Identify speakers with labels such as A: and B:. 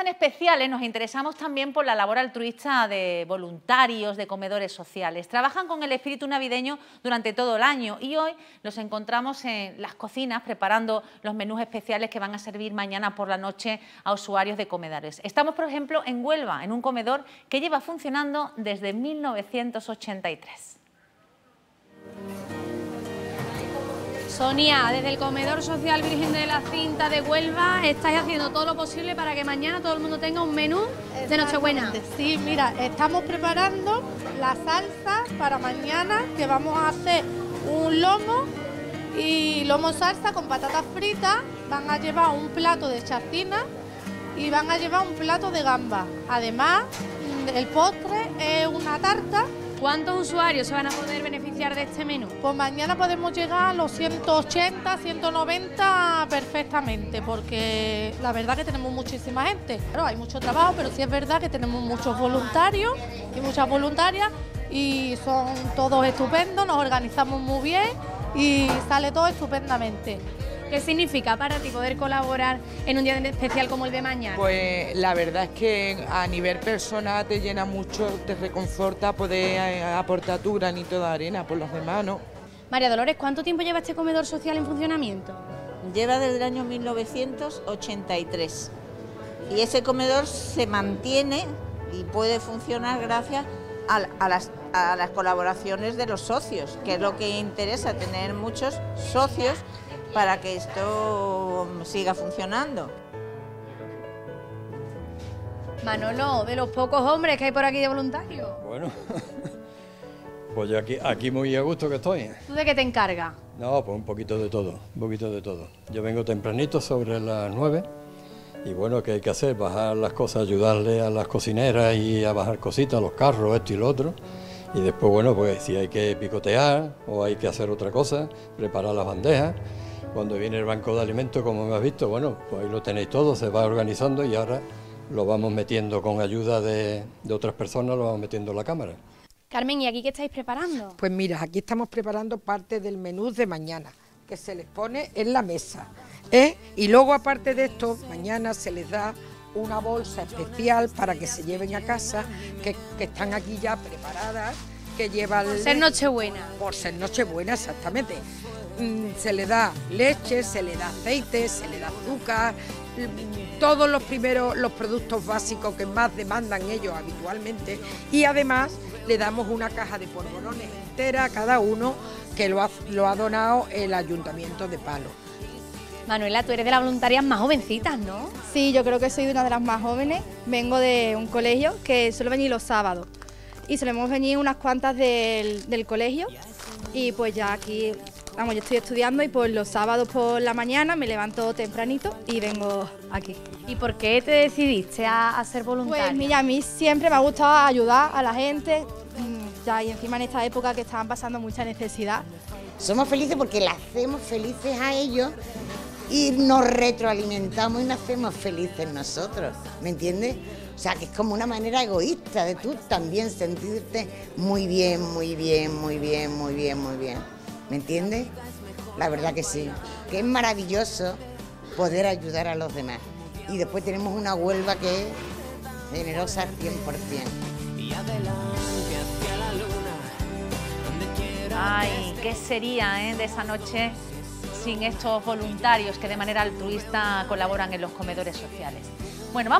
A: tan especiales nos interesamos también por la labor altruista de voluntarios de comedores sociales. Trabajan con el espíritu navideño durante todo el año y hoy los encontramos en las cocinas preparando los menús especiales que van a servir mañana por la noche a usuarios de comedores. Estamos, por ejemplo, en Huelva, en un comedor que lleva funcionando desde 1983.
B: Sonia, desde el Comedor Social Virgen de la Cinta de Huelva, estáis haciendo todo lo posible para que mañana todo el mundo tenga un menú de Nochebuena.
C: Sí, mira, estamos preparando la salsa para mañana, que vamos a hacer un lomo y lomo salsa con patatas fritas. Van a llevar un plato de chacina y van a llevar un plato de gamba. Además, el postre es una tarta
B: ¿Cuántos usuarios se van a poder beneficiar de este menú?
C: Pues mañana podemos llegar a los 180, 190 perfectamente, porque la verdad que tenemos muchísima gente. Claro, hay mucho trabajo, pero sí es verdad que tenemos muchos voluntarios y muchas voluntarias y son todos estupendos, nos organizamos muy bien y sale todo estupendamente.
B: ¿Qué significa para ti poder colaborar en un día especial como el de mañana?
D: Pues la verdad es que a nivel personal te llena mucho, te reconforta poder eh, aportar tu granito de arena por los demás, ¿no?
B: María Dolores, ¿cuánto tiempo lleva este comedor social en funcionamiento?
E: Lleva desde el año 1983 y ese comedor se mantiene y puede funcionar gracias a, las, a las colaboraciones de los socios, que es lo que interesa, tener muchos socios para que esto siga funcionando.
B: Manolo, de los pocos hombres que hay por aquí de voluntarios.
F: Bueno, pues yo aquí, aquí muy a gusto que estoy.
B: ¿Tú de qué te encargas?
F: No, pues un poquito de todo, un poquito de todo. Yo vengo tempranito sobre las nueve y bueno, ¿qué hay que hacer? Bajar las cosas, ayudarle a las cocineras y a bajar cositas, los carros, esto y lo otro. Y después, bueno, pues si hay que picotear o hay que hacer otra cosa, preparar las bandejas. Cuando viene el banco de alimentos, como me has visto, bueno, pues ahí lo tenéis todo, se va organizando y ahora lo vamos metiendo con ayuda de, otras personas, lo vamos metiendo en la cámara.
B: Carmen, ¿y aquí qué estáis preparando?
G: Pues mira, aquí estamos preparando parte del menú de mañana, que se les pone en la mesa. ¿eh? Y luego, aparte de esto, mañana se les da una bolsa especial para que se lleven a casa, que, que están aquí ya preparadas, que llevan...
B: Por ser Nochebuena.
G: Por ser Nochebuena, exactamente. Mm, se le da leche, se le da aceite, se le da azúcar, mm, todos los primeros, los productos básicos que más demandan ellos habitualmente y además le damos una caja de polvorones entera a cada uno que lo ha, lo ha donado el Ayuntamiento de Palo.
B: Manuela, tú eres de las voluntarias más jovencitas, ¿no?
H: Sí, yo creo que soy una de las más jóvenes. Vengo de un colegio que suele venir los sábados y solemos venir unas cuantas del, del colegio y pues ya aquí Vamos, yo estoy estudiando y pues los sábados por la mañana me levanto tempranito y vengo aquí.
B: ¿Y por qué te decidiste a, ser voluntaria?
H: Pues mira, a mí siempre me ha gustado ayudar a la gente, mm, ya y encima en esta época que estaban pasando mucha necesidad.
I: Somos felices porque le hacemos felices a ellos y nos retroalimentamos y nos hacemos felices nosotros, ¿me entiendes? O sea, que es como una manera egoísta de tú también sentirte muy bien, muy bien, muy bien, muy bien, muy bien. ¿Me entiendes? La verdad que sí. Que es maravilloso poder ayudar a los demás. Y después tenemos una Huelva que es generosa al 100%.
A: Ay, ¿qué sería eh, de esa noche sin estos voluntarios que de manera altruista colaboran en los comedores sociales? Bueno, vamos